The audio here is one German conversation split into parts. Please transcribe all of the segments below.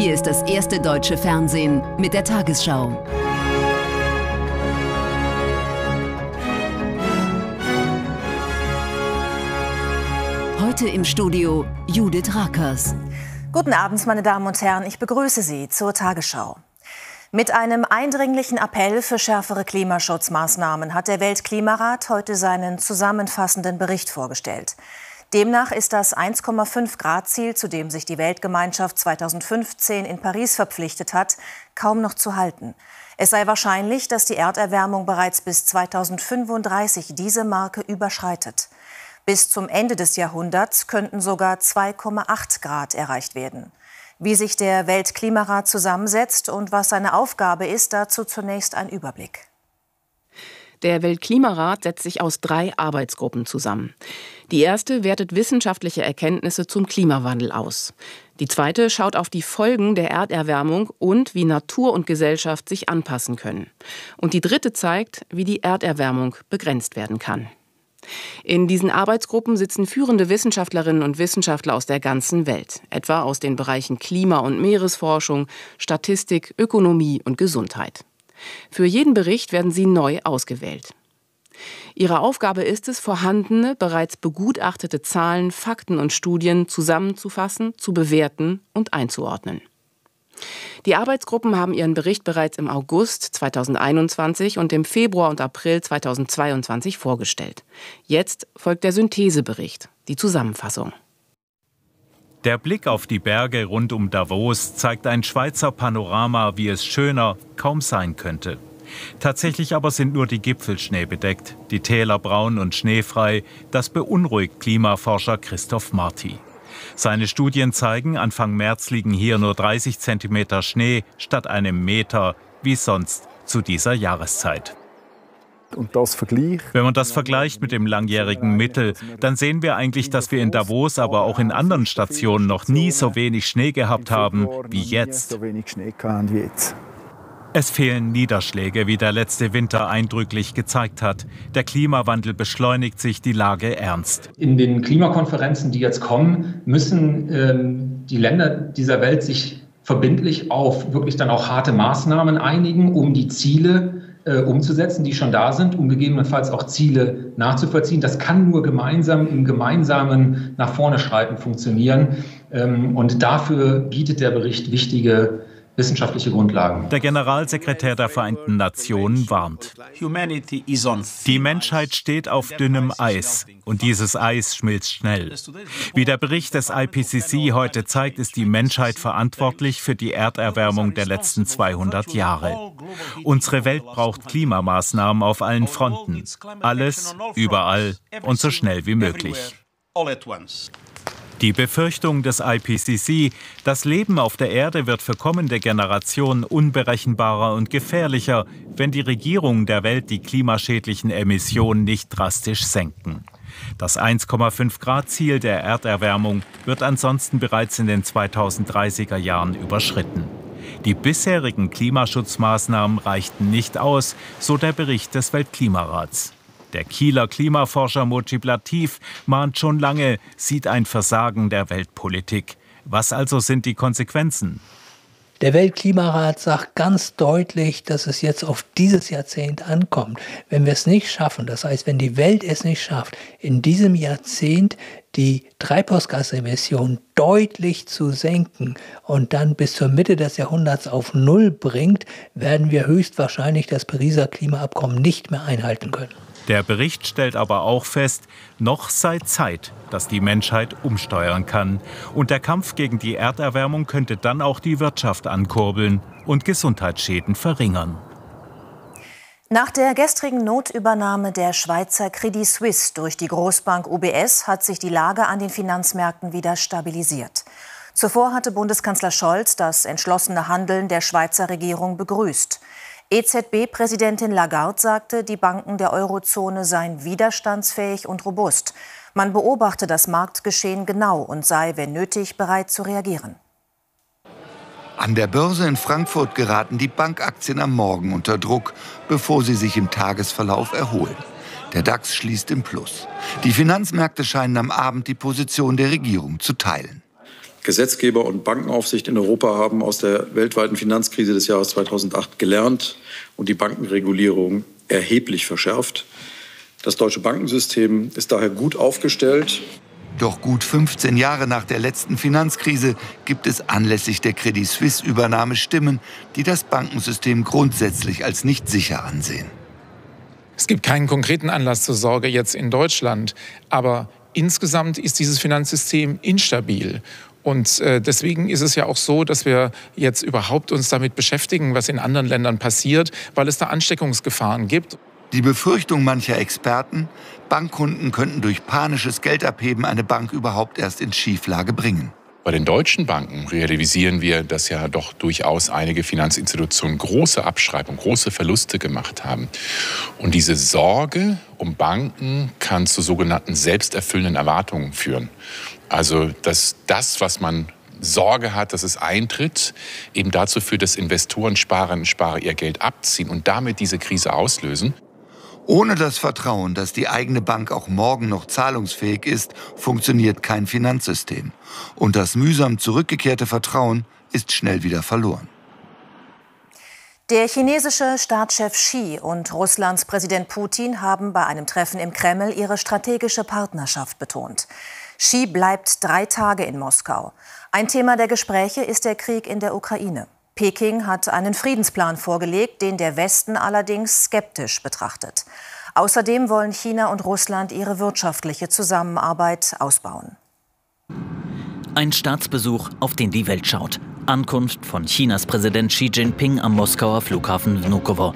Hier ist das erste deutsche Fernsehen mit der Tagesschau. Heute im Studio Judith Rakers. Guten Abend, meine Damen und Herren. Ich begrüße Sie zur Tagesschau. Mit einem eindringlichen Appell für schärfere Klimaschutzmaßnahmen hat der Weltklimarat heute seinen zusammenfassenden Bericht vorgestellt. Demnach ist das 1,5 Grad Ziel, zu dem sich die Weltgemeinschaft 2015 in Paris verpflichtet hat, kaum noch zu halten. Es sei wahrscheinlich, dass die Erderwärmung bereits bis 2035 diese Marke überschreitet. Bis zum Ende des Jahrhunderts könnten sogar 2,8 Grad erreicht werden. Wie sich der Weltklimarat zusammensetzt und was seine Aufgabe ist, dazu zunächst ein Überblick. Der Weltklimarat setzt sich aus drei Arbeitsgruppen zusammen. Die erste wertet wissenschaftliche Erkenntnisse zum Klimawandel aus. Die zweite schaut auf die Folgen der Erderwärmung und wie Natur und Gesellschaft sich anpassen können. Und die dritte zeigt, wie die Erderwärmung begrenzt werden kann. In diesen Arbeitsgruppen sitzen führende Wissenschaftlerinnen und Wissenschaftler aus der ganzen Welt, etwa aus den Bereichen Klima- und Meeresforschung, Statistik, Ökonomie und Gesundheit. Für jeden Bericht werden sie neu ausgewählt. Ihre Aufgabe ist es, vorhandene, bereits begutachtete Zahlen, Fakten und Studien zusammenzufassen, zu bewerten und einzuordnen. Die Arbeitsgruppen haben ihren Bericht bereits im August 2021 und im Februar und April 2022 vorgestellt. Jetzt folgt der Synthesebericht, die Zusammenfassung. Der Blick auf die Berge rund um Davos zeigt ein Schweizer Panorama, wie es schöner kaum sein könnte. Tatsächlich aber sind nur die Gipfel schneebedeckt, die Täler braun und schneefrei. Das beunruhigt Klimaforscher Christoph Marti. Seine Studien zeigen, Anfang März liegen hier nur 30 Zentimeter Schnee statt einem Meter, wie sonst zu dieser Jahreszeit. Und das Vergleich. Wenn man das vergleicht mit dem langjährigen Mittel, dann sehen wir eigentlich, dass wir in Davos, aber auch in anderen Stationen noch nie so wenig Schnee gehabt haben wie jetzt. Es fehlen Niederschläge, wie der letzte Winter eindrücklich gezeigt hat. Der Klimawandel beschleunigt sich, die Lage ernst. In den Klimakonferenzen, die jetzt kommen, müssen ähm, die Länder dieser Welt sich verbindlich auf wirklich dann auch harte Maßnahmen einigen, um die Ziele äh, umzusetzen, die schon da sind, um gegebenenfalls auch Ziele nachzuvollziehen. Das kann nur gemeinsam im gemeinsamen nach vorne schreiten funktionieren. Ähm, und dafür bietet der Bericht wichtige wissenschaftliche Grundlagen. Der Generalsekretär der Vereinten Nationen warnt. Die Menschheit steht auf dünnem Eis und dieses Eis schmilzt schnell. Wie der Bericht des IPCC heute zeigt, ist die Menschheit verantwortlich für die Erderwärmung der letzten 200 Jahre. Unsere Welt braucht Klimamaßnahmen auf allen Fronten. Alles, überall und so schnell wie möglich. Die Befürchtung des IPCC, das Leben auf der Erde wird für kommende Generationen unberechenbarer und gefährlicher, wenn die Regierungen der Welt die klimaschädlichen Emissionen nicht drastisch senken. Das 1,5 Grad Ziel der Erderwärmung wird ansonsten bereits in den 2030er Jahren überschritten. Die bisherigen Klimaschutzmaßnahmen reichten nicht aus, so der Bericht des Weltklimarats. Der Kieler Klimaforscher Mojib Latif mahnt schon lange, sieht ein Versagen der Weltpolitik. Was also sind die Konsequenzen? Der Weltklimarat sagt ganz deutlich, dass es jetzt auf dieses Jahrzehnt ankommt. Wenn wir es nicht schaffen, das heißt, wenn die Welt es nicht schafft, in diesem Jahrzehnt die Treibhausgasemissionen deutlich zu senken und dann bis zur Mitte des Jahrhunderts auf Null bringt, werden wir höchstwahrscheinlich das Pariser Klimaabkommen nicht mehr einhalten können. Der Bericht stellt aber auch fest, noch sei Zeit, dass die Menschheit umsteuern kann. Und der Kampf gegen die Erderwärmung könnte dann auch die Wirtschaft ankurbeln und Gesundheitsschäden verringern. Nach der gestrigen Notübernahme der Schweizer Credit Suisse durch die Großbank UBS hat sich die Lage an den Finanzmärkten wieder stabilisiert. Zuvor hatte Bundeskanzler Scholz das entschlossene Handeln der Schweizer Regierung begrüßt. EZB-Präsidentin Lagarde sagte, die Banken der Eurozone seien widerstandsfähig und robust. Man beobachte das Marktgeschehen genau und sei, wenn nötig, bereit zu reagieren. An der Börse in Frankfurt geraten die Bankaktien am Morgen unter Druck, bevor sie sich im Tagesverlauf erholen. Der DAX schließt im Plus. Die Finanzmärkte scheinen am Abend die Position der Regierung zu teilen. Gesetzgeber und Bankenaufsicht in Europa haben aus der weltweiten Finanzkrise des Jahres 2008 gelernt und die Bankenregulierung erheblich verschärft. Das deutsche Bankensystem ist daher gut aufgestellt. Doch gut 15 Jahre nach der letzten Finanzkrise gibt es anlässlich der Credit Suisse-Übernahme Stimmen, die das Bankensystem grundsätzlich als nicht sicher ansehen. Es gibt keinen konkreten Anlass zur Sorge jetzt in Deutschland, aber insgesamt ist dieses Finanzsystem instabil. Und äh, deswegen ist es ja auch so, dass wir jetzt überhaupt uns damit beschäftigen, was in anderen Ländern passiert, weil es da Ansteckungsgefahren gibt. Die Befürchtung mancher Experten, Bankkunden könnten durch panisches Geldabheben eine Bank überhaupt erst in Schieflage bringen. Bei den deutschen Banken realisieren wir, dass ja doch durchaus einige Finanzinstitutionen große Abschreibungen, große Verluste gemacht haben. Und diese Sorge um Banken kann zu sogenannten selbsterfüllenden Erwartungen führen. Also, dass das, was man Sorge hat, dass es eintritt, eben dazu führt, dass Investoren, Sparerinnen und Sparer ihr Geld abziehen und damit diese Krise auslösen. Ohne das Vertrauen, dass die eigene Bank auch morgen noch zahlungsfähig ist, funktioniert kein Finanzsystem. Und das mühsam zurückgekehrte Vertrauen ist schnell wieder verloren. Der chinesische Staatschef Xi und Russlands Präsident Putin haben bei einem Treffen im Kreml ihre strategische Partnerschaft betont. Xi bleibt drei Tage in Moskau. Ein Thema der Gespräche ist der Krieg in der Ukraine. Peking hat einen Friedensplan vorgelegt, den der Westen allerdings skeptisch betrachtet. Außerdem wollen China und Russland ihre wirtschaftliche Zusammenarbeit ausbauen. Ein Staatsbesuch, auf den die Welt schaut. Ankunft von Chinas Präsident Xi Jinping am Moskauer Flughafen Vnukovo.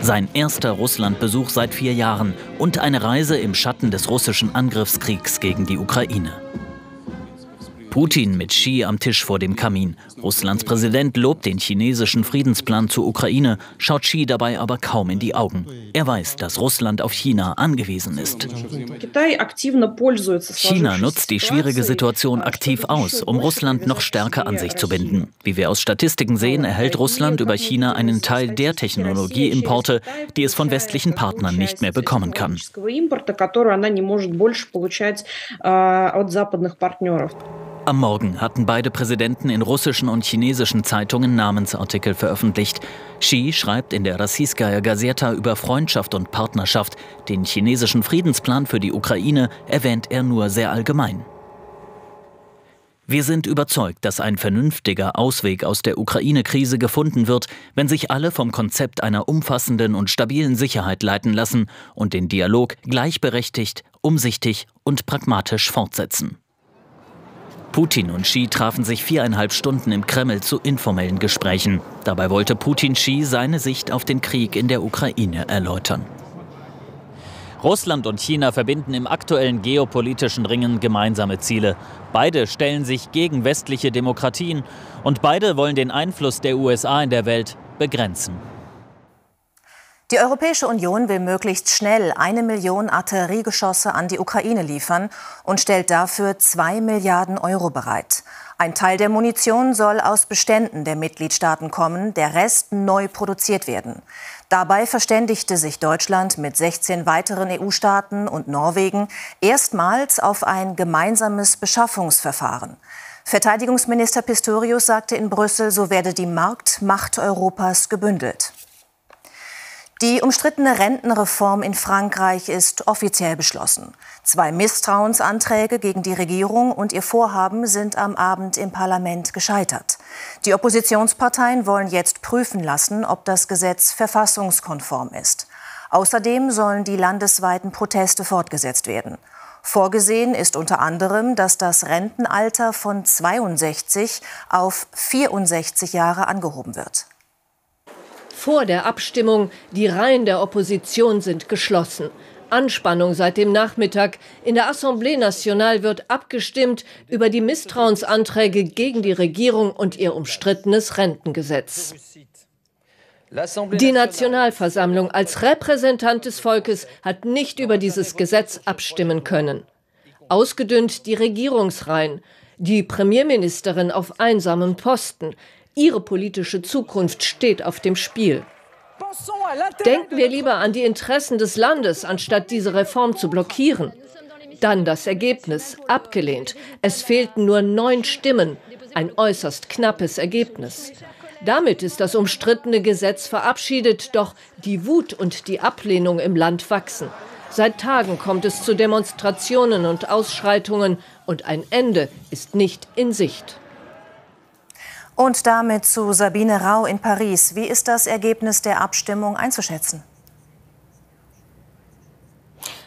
Sein erster Russlandbesuch seit vier Jahren und eine Reise im Schatten des russischen Angriffskriegs gegen die Ukraine. Putin mit Xi am Tisch vor dem Kamin. Russlands Präsident lobt den chinesischen Friedensplan zur Ukraine, schaut Xi dabei aber kaum in die Augen. Er weiß, dass Russland auf China angewiesen ist. China nutzt die schwierige Situation aktiv aus, um Russland noch stärker an sich zu binden. Wie wir aus Statistiken sehen, erhält Russland über China einen Teil der Technologieimporte, die es von westlichen Partnern nicht mehr bekommen kann. Am Morgen hatten beide Präsidenten in russischen und chinesischen Zeitungen Namensartikel veröffentlicht. Xi schreibt in der Rossijskaja Gazeta über Freundschaft und Partnerschaft. Den chinesischen Friedensplan für die Ukraine erwähnt er nur sehr allgemein. Wir sind überzeugt, dass ein vernünftiger Ausweg aus der Ukraine-Krise gefunden wird, wenn sich alle vom Konzept einer umfassenden und stabilen Sicherheit leiten lassen und den Dialog gleichberechtigt, umsichtig und pragmatisch fortsetzen. Putin und Xi trafen sich viereinhalb Stunden im Kreml zu informellen Gesprächen. Dabei wollte Putin Xi seine Sicht auf den Krieg in der Ukraine erläutern. Russland und China verbinden im aktuellen geopolitischen Ringen gemeinsame Ziele. Beide stellen sich gegen westliche Demokratien und beide wollen den Einfluss der USA in der Welt begrenzen. Die Europäische Union will möglichst schnell eine Million Artilleriegeschosse an die Ukraine liefern und stellt dafür zwei Milliarden Euro bereit. Ein Teil der Munition soll aus Beständen der Mitgliedstaaten kommen, der Rest neu produziert werden. Dabei verständigte sich Deutschland mit 16 weiteren EU-Staaten und Norwegen erstmals auf ein gemeinsames Beschaffungsverfahren. Verteidigungsminister Pistorius sagte in Brüssel, so werde die Marktmacht Europas gebündelt. Die umstrittene Rentenreform in Frankreich ist offiziell beschlossen. Zwei Misstrauensanträge gegen die Regierung und ihr Vorhaben sind am Abend im Parlament gescheitert. Die Oppositionsparteien wollen jetzt prüfen lassen, ob das Gesetz verfassungskonform ist. Außerdem sollen die landesweiten Proteste fortgesetzt werden. Vorgesehen ist unter anderem, dass das Rentenalter von 62 auf 64 Jahre angehoben wird vor der Abstimmung. Die Reihen der Opposition sind geschlossen. Anspannung seit dem Nachmittag. In der Assemblée Nationale wird abgestimmt über die Misstrauensanträge gegen die Regierung und ihr umstrittenes Rentengesetz. Die Nationalversammlung als Repräsentant des Volkes hat nicht über dieses Gesetz abstimmen können. Ausgedünnt die Regierungsreihen, die Premierministerin auf einsamen Posten, Ihre politische Zukunft steht auf dem Spiel. Denken wir lieber an die Interessen des Landes, anstatt diese Reform zu blockieren. Dann das Ergebnis, abgelehnt. Es fehlten nur neun Stimmen, ein äußerst knappes Ergebnis. Damit ist das umstrittene Gesetz verabschiedet, doch die Wut und die Ablehnung im Land wachsen. Seit Tagen kommt es zu Demonstrationen und Ausschreitungen und ein Ende ist nicht in Sicht. Und damit zu Sabine Rau in Paris. Wie ist das Ergebnis der Abstimmung einzuschätzen?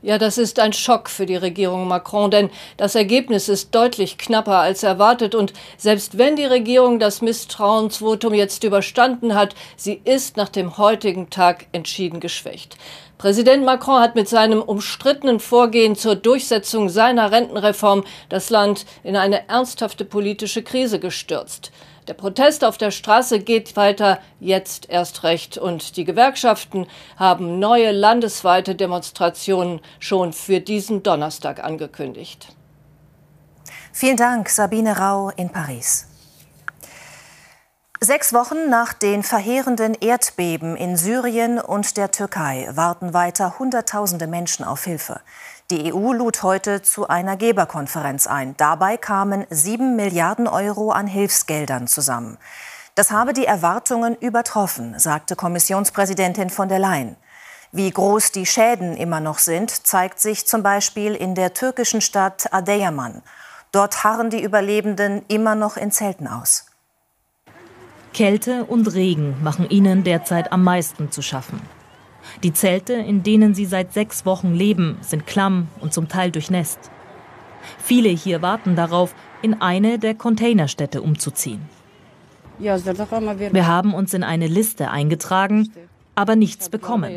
Ja, das ist ein Schock für die Regierung Macron, denn das Ergebnis ist deutlich knapper als erwartet. Und selbst wenn die Regierung das Misstrauensvotum jetzt überstanden hat, sie ist nach dem heutigen Tag entschieden geschwächt. Präsident Macron hat mit seinem umstrittenen Vorgehen zur Durchsetzung seiner Rentenreform das Land in eine ernsthafte politische Krise gestürzt. Der Protest auf der Straße geht weiter, jetzt erst recht. Und die Gewerkschaften haben neue landesweite Demonstrationen schon für diesen Donnerstag angekündigt. Vielen Dank, Sabine Rau in Paris. Sechs Wochen nach den verheerenden Erdbeben in Syrien und der Türkei warten weiter Hunderttausende Menschen auf Hilfe. Die EU lud heute zu einer Geberkonferenz ein. Dabei kamen sieben Milliarden Euro an Hilfsgeldern zusammen. Das habe die Erwartungen übertroffen, sagte Kommissionspräsidentin von der Leyen. Wie groß die Schäden immer noch sind, zeigt sich zum Beispiel in der türkischen Stadt Adıyaman. Dort harren die Überlebenden immer noch in Zelten aus. Kälte und Regen machen ihnen derzeit am meisten zu schaffen. Die Zelte, in denen sie seit sechs Wochen leben, sind klamm und zum Teil durchnässt. Viele hier warten darauf, in eine der Containerstädte umzuziehen. Wir haben uns in eine Liste eingetragen, aber nichts bekommen.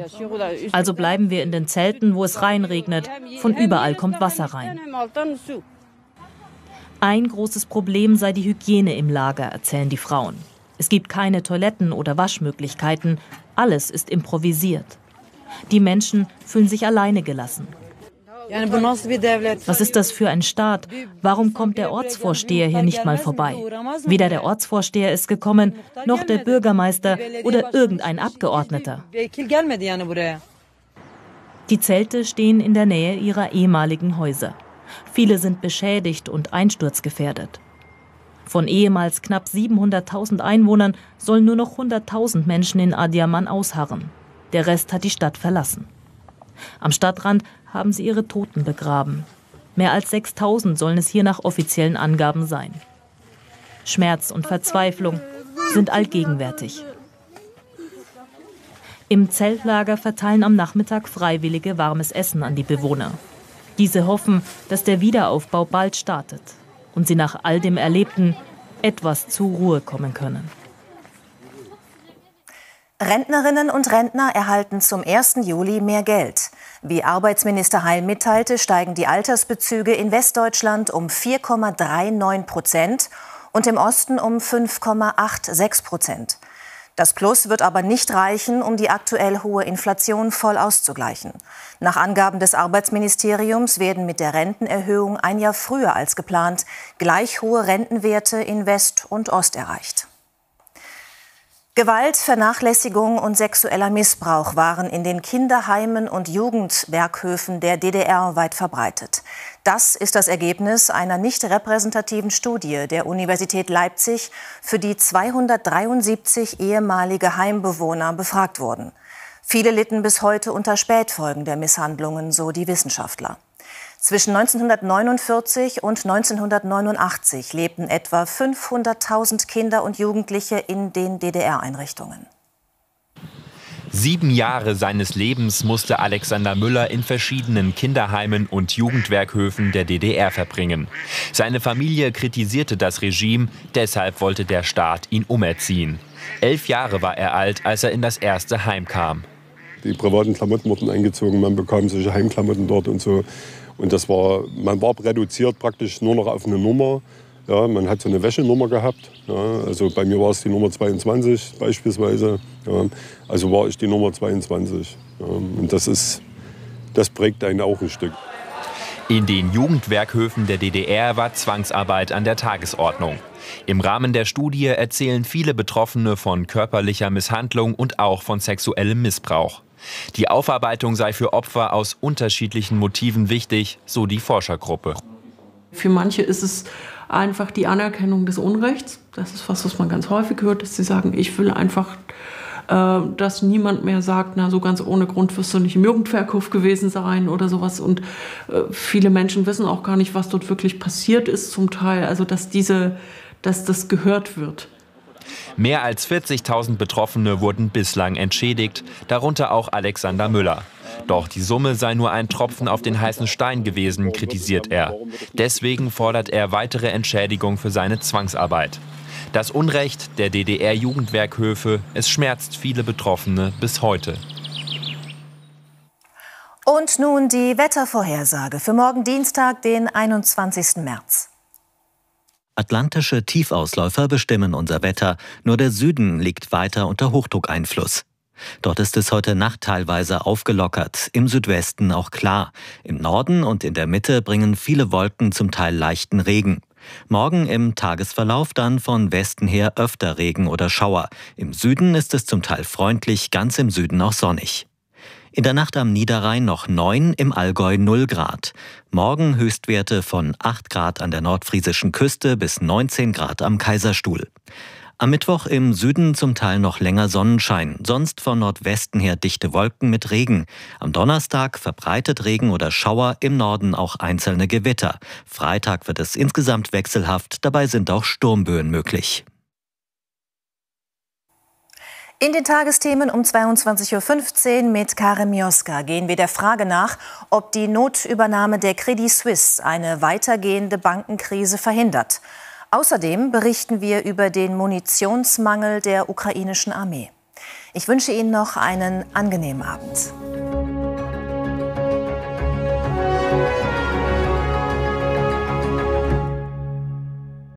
Also bleiben wir in den Zelten, wo es reinregnet. Von überall kommt Wasser rein. Ein großes Problem sei die Hygiene im Lager, erzählen die Frauen. Es gibt keine Toiletten oder Waschmöglichkeiten. Alles ist improvisiert. Die Menschen fühlen sich alleine gelassen. Was ist das für ein Staat? Warum kommt der Ortsvorsteher hier nicht mal vorbei? Weder der Ortsvorsteher ist gekommen, noch der Bürgermeister oder irgendein Abgeordneter. Die Zelte stehen in der Nähe ihrer ehemaligen Häuser. Viele sind beschädigt und einsturzgefährdet. Von ehemals knapp 700.000 Einwohnern sollen nur noch 100.000 Menschen in Adiaman ausharren. Der Rest hat die Stadt verlassen. Am Stadtrand haben sie ihre Toten begraben. Mehr als 6000 sollen es hier nach offiziellen Angaben sein. Schmerz und Verzweiflung sind allgegenwärtig. Im Zeltlager verteilen am Nachmittag Freiwillige warmes Essen an die Bewohner. Diese hoffen, dass der Wiederaufbau bald startet und sie nach all dem Erlebten etwas zur Ruhe kommen können. Rentnerinnen und Rentner erhalten zum 1. Juli mehr Geld. Wie Arbeitsminister Heil mitteilte, steigen die Altersbezüge in Westdeutschland um 4,39 Prozent und im Osten um 5,86 Prozent. Das Plus wird aber nicht reichen, um die aktuell hohe Inflation voll auszugleichen. Nach Angaben des Arbeitsministeriums werden mit der Rentenerhöhung ein Jahr früher als geplant gleich hohe Rentenwerte in West und Ost erreicht. Gewalt, Vernachlässigung und sexueller Missbrauch waren in den Kinderheimen und Jugendwerkhöfen der DDR weit verbreitet. Das ist das Ergebnis einer nicht repräsentativen Studie der Universität Leipzig, für die 273 ehemalige Heimbewohner befragt wurden. Viele litten bis heute unter Spätfolgen der Misshandlungen, so die Wissenschaftler. Zwischen 1949 und 1989 lebten etwa 500.000 Kinder und Jugendliche in den DDR-Einrichtungen. Sieben Jahre seines Lebens musste Alexander Müller in verschiedenen Kinderheimen und Jugendwerkhöfen der DDR verbringen. Seine Familie kritisierte das Regime, deshalb wollte der Staat ihn umerziehen. Elf Jahre war er alt, als er in das erste Heim kam. Die privaten Klamotten wurden eingezogen, man bekam solche Heimklamotten dort und so. Und das war, man war reduziert praktisch nur noch auf eine Nummer. Ja, man hat so eine Wäschenummer gehabt. Ja, also bei mir war es die Nummer 22 beispielsweise. Ja, also war ich die Nummer 22. Ja, und das, ist, das prägt einen auch ein Stück. In den Jugendwerkhöfen der DDR war Zwangsarbeit an der Tagesordnung. Im Rahmen der Studie erzählen viele Betroffene von körperlicher Misshandlung und auch von sexuellem Missbrauch. Die Aufarbeitung sei für Opfer aus unterschiedlichen Motiven wichtig, so die Forschergruppe. Für manche ist es einfach die Anerkennung des Unrechts. Das ist was, was man ganz häufig hört, dass sie sagen, ich will einfach, äh, dass niemand mehr sagt, na so ganz ohne Grund wirst du nicht im Jugendverkauf gewesen sein oder sowas. Und äh, viele Menschen wissen auch gar nicht, was dort wirklich passiert ist zum Teil. Also dass diese, dass das gehört wird. Mehr als 40.000 Betroffene wurden bislang entschädigt, darunter auch Alexander Müller. Doch die Summe sei nur ein Tropfen auf den heißen Stein gewesen, kritisiert er. Deswegen fordert er weitere Entschädigung für seine Zwangsarbeit. Das Unrecht der DDR-Jugendwerkhöfe, es schmerzt viele Betroffene bis heute. Und nun die Wettervorhersage für morgen Dienstag, den 21. März. Atlantische Tiefausläufer bestimmen unser Wetter, nur der Süden liegt weiter unter Hochdruckeinfluss. Dort ist es heute Nacht teilweise aufgelockert, im Südwesten auch klar. Im Norden und in der Mitte bringen viele Wolken zum Teil leichten Regen. Morgen im Tagesverlauf dann von Westen her öfter Regen oder Schauer. Im Süden ist es zum Teil freundlich, ganz im Süden auch sonnig. In der Nacht am Niederrhein noch 9, im Allgäu 0 Grad. Morgen Höchstwerte von 8 Grad an der nordfriesischen Küste bis 19 Grad am Kaiserstuhl. Am Mittwoch im Süden zum Teil noch länger Sonnenschein, sonst von Nordwesten her dichte Wolken mit Regen. Am Donnerstag verbreitet Regen oder Schauer, im Norden auch einzelne Gewitter. Freitag wird es insgesamt wechselhaft, dabei sind auch Sturmböen möglich. In den Tagesthemen um 22.15 Uhr mit Karim Mioska gehen wir der Frage nach, ob die Notübernahme der Credit Suisse eine weitergehende Bankenkrise verhindert. Außerdem berichten wir über den Munitionsmangel der ukrainischen Armee. Ich wünsche Ihnen noch einen angenehmen Abend.